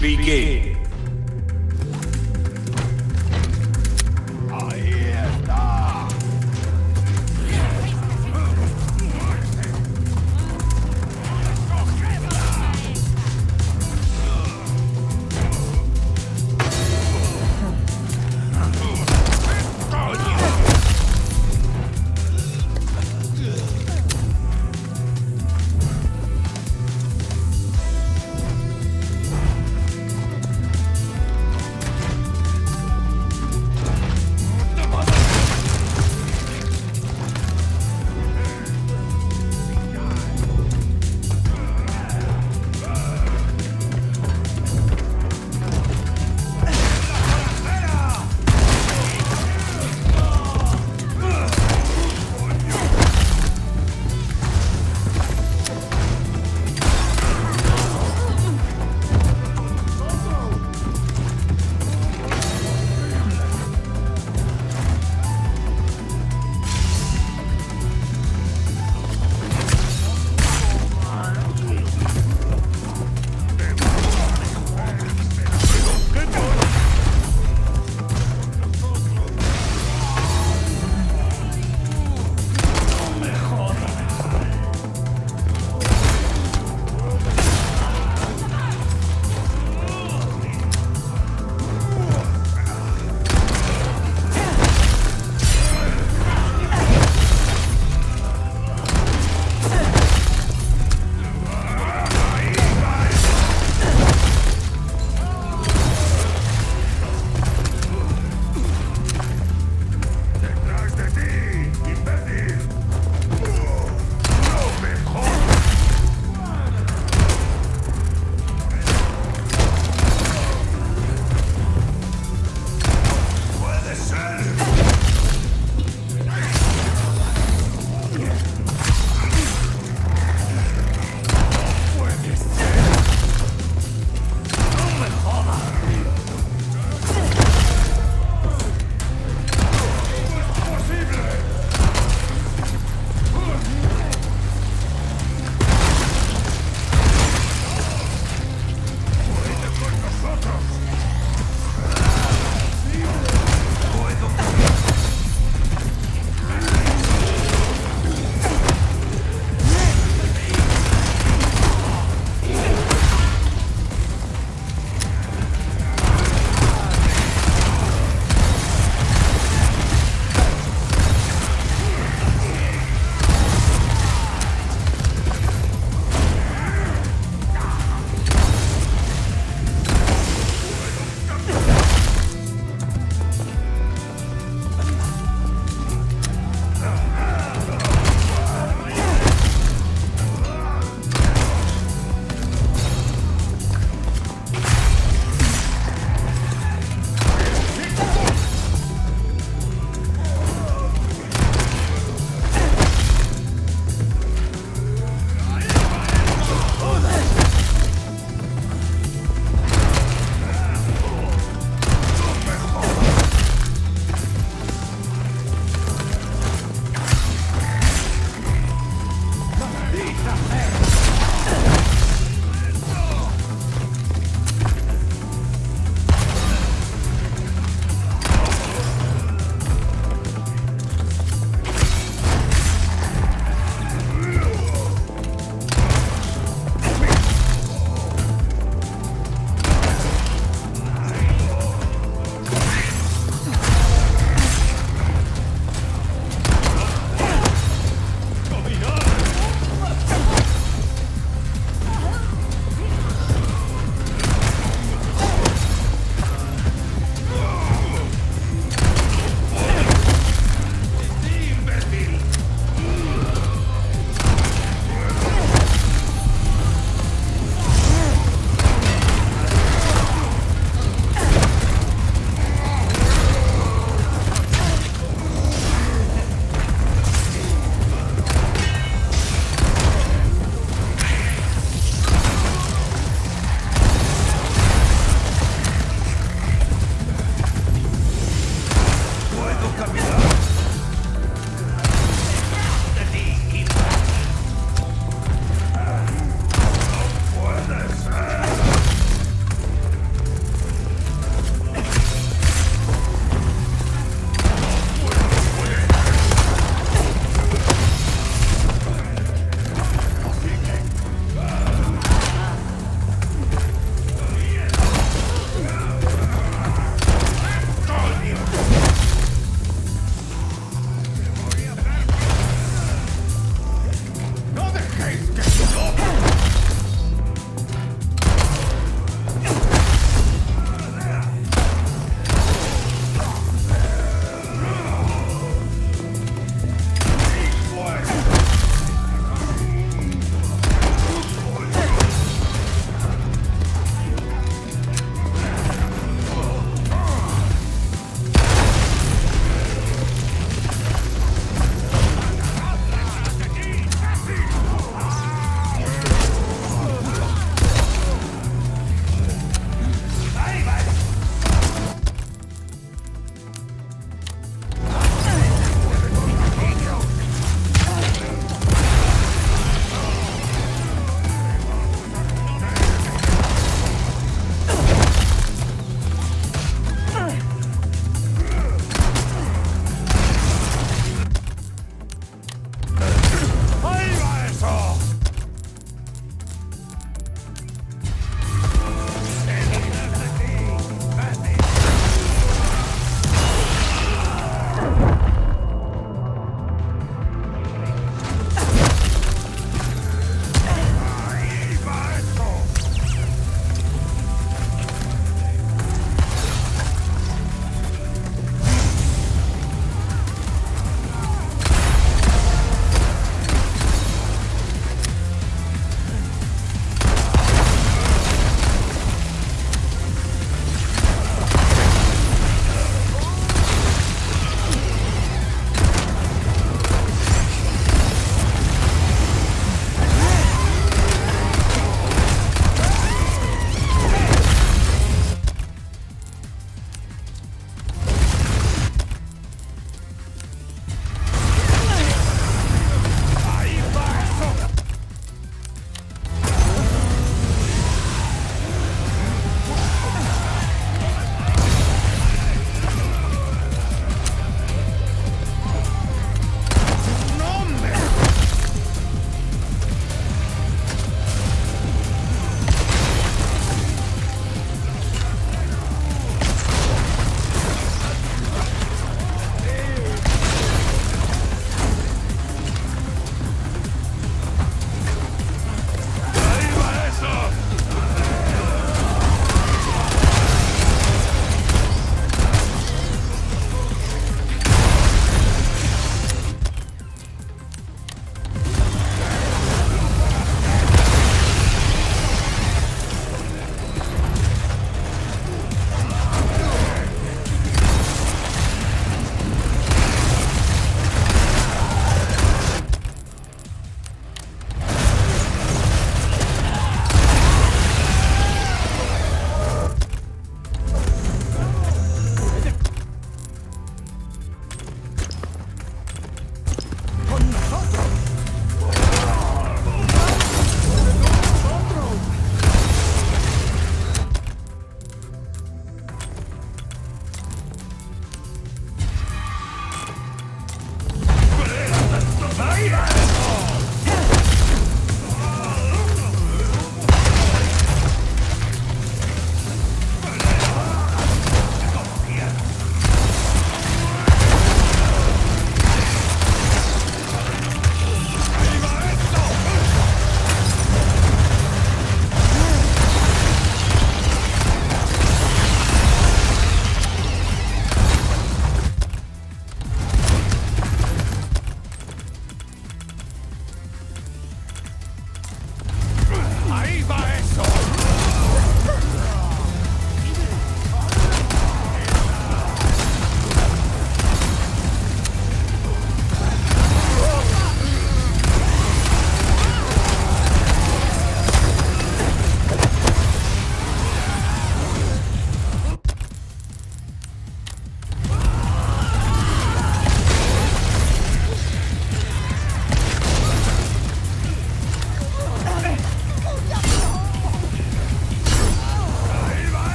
Begin.